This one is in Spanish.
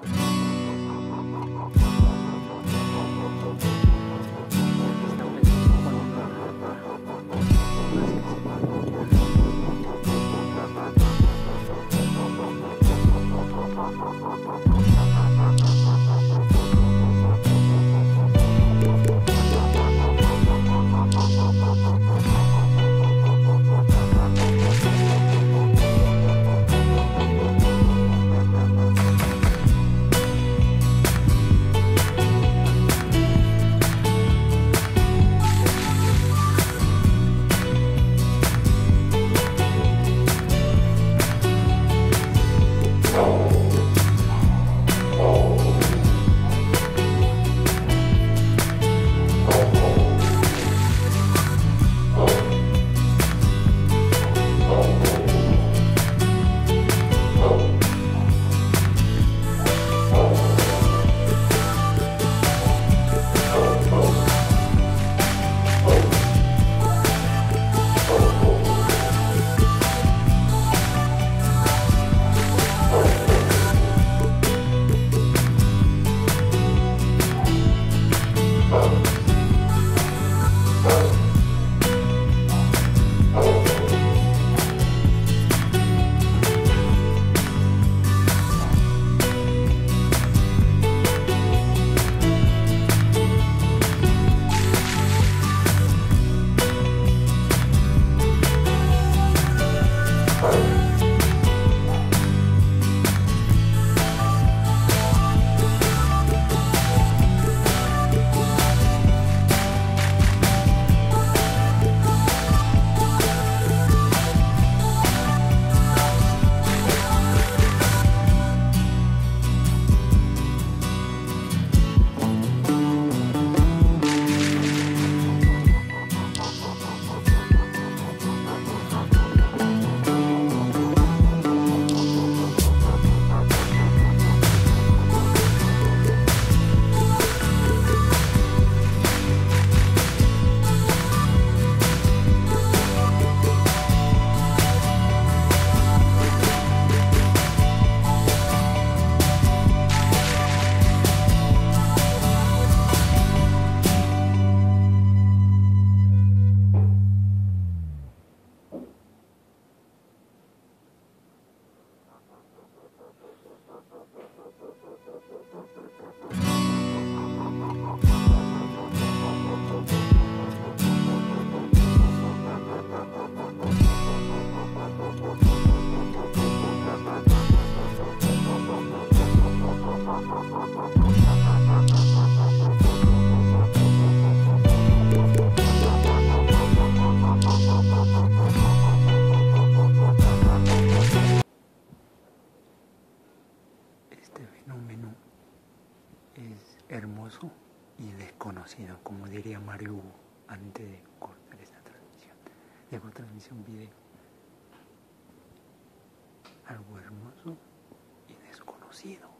Thank you. Este fenómeno es hermoso y desconocido, como diría Mario antes de cortar esta transmisión. Dejo transmisión video. Algo hermoso y desconocido.